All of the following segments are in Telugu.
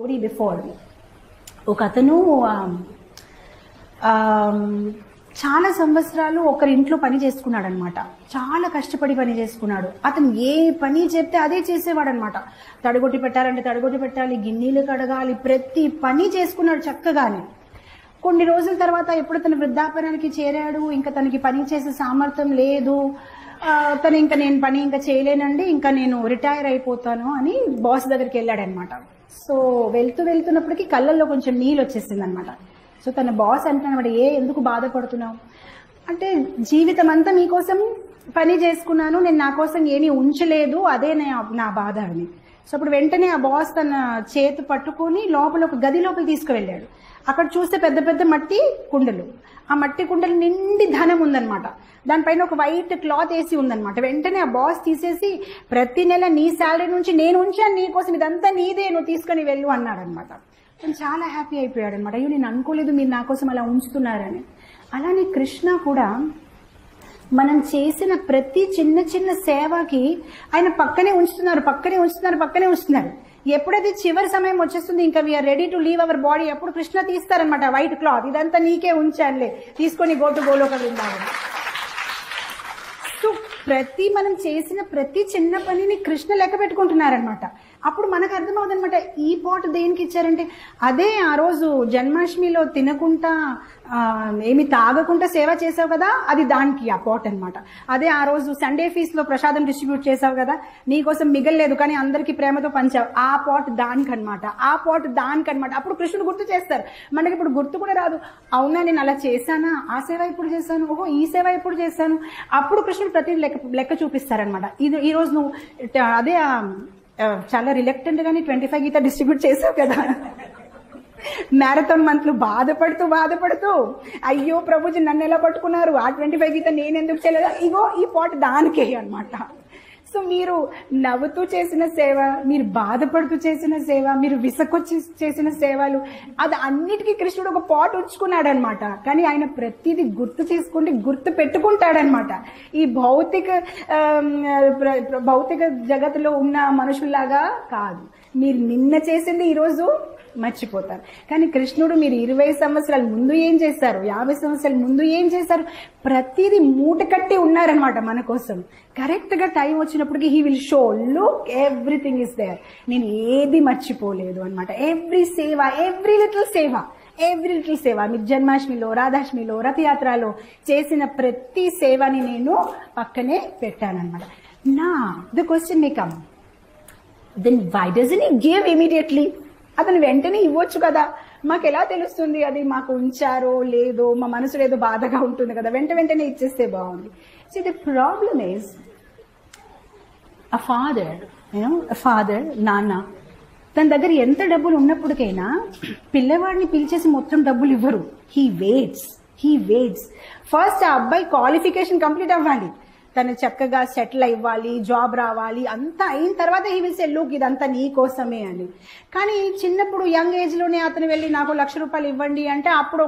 స్టోరీ బిఫోర్ ఒక అతను చాలా సంవత్సరాలు ఒకరి ఇంట్లో పని చేసుకున్నాడు అనమాట చాలా కష్టపడి పని చేసుకున్నాడు. అతను ఏ పని చెప్తే అదే చేసేవాడు అనమాట తడగొట్టి పెట్టాలంటే తడగొట్టి పెట్టాలి గిన్నెలు కడగాలి ప్రతి పని చేసుకున్నాడు చక్కగానే. కొన్ని రోజుల తర్వాత ఎప్పుడు తన వృద్ధాపనానికి చేరాడు ఇంకా తనకి పని చేసే సామర్థ్యం లేదు. తను ఇంకా నేను పని ఇంకా చేయలేనండి ఇంకా నేను రిటైర్ అయిపోతాను అని బాస్ దగ్గరికి వెళ్ళాడనమాట సో వెళ్తూ వెళ్తున్నప్పటికీ కళ్ళల్లో కొంచెం నీళ్ళు వచ్చేసింది అనమాట సో తన బాస్ అంటున్నాడు ఏ ఎందుకు బాధపడుతున్నావు? అంటే జీవితం అంతా మీకోసం పని చేసుకున్నాను నేను నా కోసం ఏమీ ఉంచలేదు అదే నా నా బాధ అని సో అప్పుడు వెంటనే ఆ బాస్ తన చేతి పట్టుకొని లోపల ఒక గది లోపల తీసుకువెళ్ళాడు. అక్కడ చూస్తే పెద్ద పెద్ద మట్టి కుండలు. ఆ మట్టి కుండలు నిండి ధనం ఉందన్నమాట. దానిపైన ఒక వైట్ క్లాత్ వేసి ఉందనమాట వెంటనే ఆ బాస్ తీసేసి ప్రతి నెల నీ శాలరీ నుంచి నేను ఉంచాను నీ కోసం ఇదంతా నీదే నువ్వు తీసుకొని వెళ్ళు అన్నాడు అనమాట తను చాలా హ్యాపీ అయిపోయాడు అనమాట అయ్యో నేను అనుకోలేదు మీరు నా కోసం అలా ఉంచుతున్నారని. అలానే కృష్ణ కూడా మనం చేసిన ప్రతి చిన్న చిన్న సేవకి ఆయన పక్కనే ఉంచుతున్నారు పక్కనే ఉంచుతున్నారు పక్కనే ఉంచుతున్నారు. ఎప్పుడైతే చివరి సమయం వచ్చేస్తుంది ఇంకా we are ready to leave our body ఎప్పుడు కృష్ణ తీస్తారనమాట వైట్ క్లాత్ ఇదంతా నీకే ఉంచానులే. తీసుకొని గోటు గోలోక బృందావనం. సో ప్రతి మనం చేసిన ప్రతి చిన్న పనిని కృష్ణ లెక్క పెట్టుకుంటున్నారనమాట అప్పుడు మనకు అర్థమవుతుందన్నమాట ఈ పాట్ దేనికి ఇచ్చారంటే అదే ఆ రోజు జన్మాష్టమిలో తినకుండా ఏమి తాగకుండా సేవ చేసావు కదా అది దానికి ఆ పాట అనమాట అదే ఆ రోజు సండే ఫీస్లో ప్రసాదం డిస్ట్రిబ్యూట్ చేసావు కదా నీకోసం మిగలలేదు కానీ అందరికీ ప్రేమతో పంచావు ఆ పాట్ దానికి అనమాట ఆ పాట్ దానికి అనమాట అప్పుడు కృష్ణుడు గుర్తు చేస్తారు మనకి ఇప్పుడు గుర్తు కూడా రాదు. అవునా నేను అలా చేశానా? ఆ సేవ ఎప్పుడు చేశాను? ఓహో ఈ సేవ ఎప్పుడు చేశాను? అప్పుడు కృష్ణుడు ప్రతి లెక్క లెక్క చూపిస్తారనమాట ఇది ఈ రోజు నువ్వు అదే చాలా రిలక్టెంట్ గానీ ట్వంటీ ఫైవ్ గీత డిస్ట్రిబ్యూట్ చేసావు కదా. మ్యారథాన్ మంత్లు బాధపడుతూ బాధపడుతూ అయ్యో ప్రభుజీ నన్ను ఎలా పట్టుకున్నారు? ఆ ట్వంటీ ఫైవ్ గీత నేను ఎందుకు చేయలేదు? ఇగో ఈ పాట దానికే అన్నమాట. సో మీరు నవ్వుతూ చేసిన సేవ మీరు బాధపడుతూ చేసిన సేవ మీరు విసకొచ్చి చేసిన సేవలు అది అన్నిటికీ కృష్ణుడు ఒక పాట ఉంచుకున్నాడనమాట కానీ ఆయన ప్రతిదీ గుర్తు చేసుకుంటే గుర్తు పెట్టుకుంటాడనమాట ఈ భౌతిక భౌతిక జగత్తులో ఉన్న మనుషుల్లాగా కాదు. మీరు నిన్న చేసింది ఈరోజు మర్చిపోతారు కానీ కృష్ణుడు మీరు ఇరవై సంవత్సరాల ముందు ఏం చేశారు? యాభై సంవత్సరాల ముందు ఏం చేశారు? ప్రతిదీ మూట కట్టి ఉన్నారనమాట మన కోసం. కరెక్ట్గా టైం వచ్చినప్పటికి he will show look everything is there నేను ఏది మర్చిపోలేదు అనమాట ఎవ్రీ సేవ ఎవ్రీ లిటిల్ సేవ ఎవ్రీ లిటిల్ సేవ మీరు జన్మాష్టమిలో రాధాష్టమిలో రథయాత్రలో చేసిన ప్రతి సేవని నేను పక్కనే పెట్టానమాట నా the question me come then why doesn't he give immediately అతను వెంటనే ఇవ్వచ్చు కదా. మాకు ఎలా తెలుస్తుంది? అది మాకు ఉంచారో లేదో మా మనసులో ఏదో బాధగా ఉంటుంది కదా. వెంట వెంటనే ఇచ్చేస్తే బాగుంది. So the problem is a father you know father నాన్న తన దగ్గర ఎంత డబ్బులు ఉన్నప్పటికైనా పిల్లవాడిని పిలిచేసి మొత్తం డబ్బులు ఇవ్వరు. He waits he waits first ఆ అబ్బాయి క్వాలిఫికేషన్ కంప్లీట్ అవ్వాలి. తను చక్కగా సెటిల్ అవ్వాలి జాబ్ రావాలి అంతా అయిన తర్వాత హీ విల్ సే లుక్ ఇదంతా నీ కోసమే అని. కానీ చిన్నప్పుడు యంగ్ ఏజ్లోనే అతను వెళ్ళి నాకు లక్ష రూపాయలు ఇవ్వండి అంటే అప్పుడు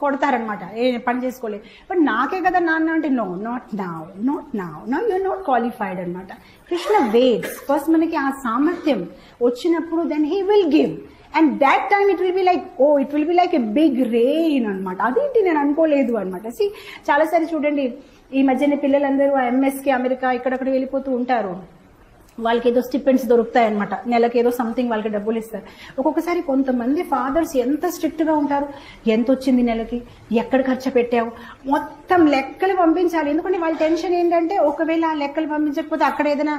కొడతారనమాట ఏ పని చేసుకోలేదు బట్ నాకే కదా నాన్న అంటే no not now not now no you not qualified అనమాట కృష్ణ వేట్స్ ఫస్ట్ మనకి ఆ సామర్థ్యం వచ్చినప్పుడు then he will give and that time it will be like oh it will be like a big rain అనమాట అదేంటి నేను అనుకోలేదు అనమాట సి చాలాసారి చూడండి ఈ మధ్యన పిల్లలందరూ ఎంఎస్కి అమెరికా ఇక్కడక్కడ వెళ్ళిపోతూ ఉంటారు. వాళ్ళకి ఏదో స్టిపెండ్స్ దొరుకుతాయి అనమాట నెలకి ఏదో సంథింగ్ వాళ్ళకి డబ్బులు ఇస్తారు. ఒక్కొక్కసారి కొంతమంది ఫాదర్స్ ఎంత స్ట్రిక్ట్గా ఉంటారు? ఎంత వచ్చింది నెలకి? ఎక్కడ ఖర్చు పెట్టావు? మొత్తం లెక్కలు పంపించాలి. ఎందుకంటే వాళ్ళ టెన్షన్ ఏంటంటే ఒకవేళ ఆ లెక్కలు పంపించకపోతే అక్కడ ఏదైనా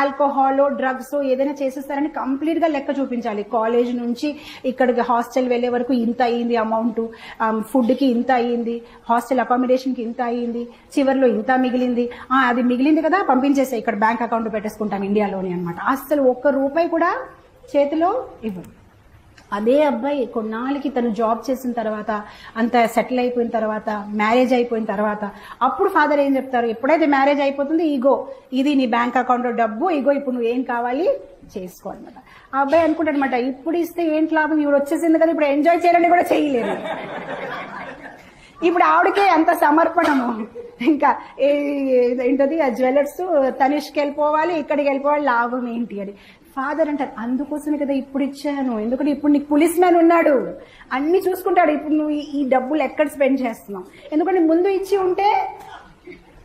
ఆల్కహాల్ డ్రగ్స్ ఏదైనా చేసేస్తారని కంప్లీట్గా లెక్క చూపించాలి. కాలేజ్ నుంచి ఇక్కడికి హాస్టల్ వెళ్ళే వరకు ఇంత అయ్యింది అమౌంట్ ఫుడ్కి ఇంత అయ్యింది హాస్టల్ అకామిడేషన్కి ఇంత అయ్యింది చివరిలో ఇంత మిగిలింది. అది మిగిలింది కదా పంపించేసే ఇక్కడ బ్యాంక్ అకౌంట్ పెట్టేసుకుంటాం. ఇండియాలోని అనమాట అసలు ఒక్క రూపాయి కూడా చేతిలో ఇవ్వరు అదే అబ్బాయి కొన్నాళ్ళకి తను జాబ్ చేసిన తర్వాత అంత సెటిల్ అయిపోయిన తర్వాత మ్యారేజ్ అయిపోయిన తర్వాత అప్పుడు ఫాదర్ ఏం చెప్తారు? ఎప్పుడైతే మ్యారేజ్ అయిపోతుంది ఇగో ఇది నీ బ్యాంక్ అకౌంట్లో డబ్బు ఇగో ఇప్పుడు నువ్వు ఏం కావాలి? చేసుకోవాలన్నమాట ఆ అబ్బాయి అనుకుంటాడు అనమాట ఇప్పుడు ఇస్తే ఏంటి లాభం? ఇప్పుడు వచ్చేసింది కదా ఇప్పుడు ఎంజాయ్ చేయాలని కూడా చేయలేదు. ఇప్పుడు ఆవిడకే అంత సమర్పణము. ఇంకా ఏంటది ఆ జ్యువెలర్స్ తనిష్కి వెళ్ళిపోవాలి ఇక్కడికి వెళ్ళిపోవాలి లాభం ఏంటి అని. ఫాదర్ అంటారు అందుకోసమే కదా ఇప్పుడు ఇచ్చాను. ఎందుకంటే ఇప్పుడు నీకు పోలీస్ మ్యాన్ ఉన్నాడు. అన్ని చూసుకుంటాడు. ఇప్పుడు నువ్వు ఈ- ఈ డబ్బులు ఎక్కడ స్పెండ్ చేస్తున్నావు? ఎందుకంటే ముందు ఇచ్చి ఉంటే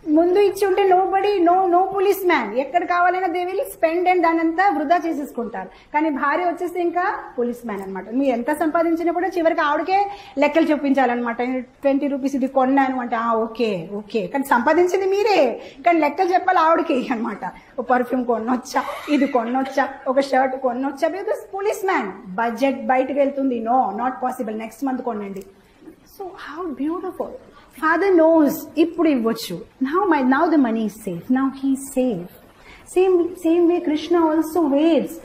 ముందు ఇచ్చి ఉంటే నో బడి నో నో పోలీస్ మ్యాన్. ఎక్కడ కావాలన్నా దే విల్ స్పెండ్ అండ్ దాని అంతా వృధా చేసేసుకుంటారు. కానీ భార్య వచ్చేసి ఇంకా పోలీస్ మ్యాన్ అనమాట మీరు ఎంత సంపాదించినా కూడా చివరికి ఆవిడకే లెక్కలు చూపించాలన్నమాట. ట్వంటీ రూపీస్ ఇది కొన్నాను అంటే ఆ ఓకే ఓకే. కానీ సంపాదించింది మీరే. కానీ లెక్కలు చెప్పాలి ఆవిడకి అనమాట ఓ పర్ఫ్యూమ్ కొనొచ్చా? ఇది కొనొచ్చా? ఒక షర్ట్ కొనొచ్చా? బికాస్ పోలీస్ మ్యాన్ బడ్జెట్ బయటకు వెళ్తుంది. No not possible next month కొనండి. So how beautiful Father knows Ippude Ivochu. Now my now the money is safe. Now he's safe. Same same way Krishna also waits.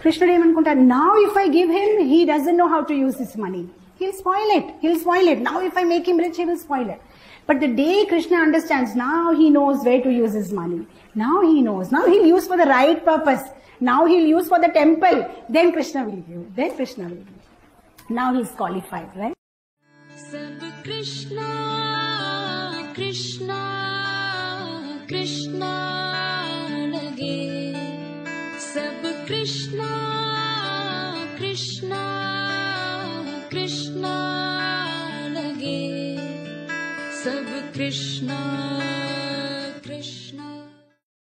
Krishna Devankunta, now if I give him, he doesn't know how to use his money. He'll spoil it. He'll spoil it. Now if I make him rich, he will spoil it. But the day Krishna understands, now he knows where to use his money. Now he knows. Now he'll use for the right purpose. Now he'll use for the temple. Then Krishna will give. Then Krishna will give. Now he's qualified, right? Krishna. Krishna Krishna सब कृष्णा कृष्णा कृष्णा सब कृष्णा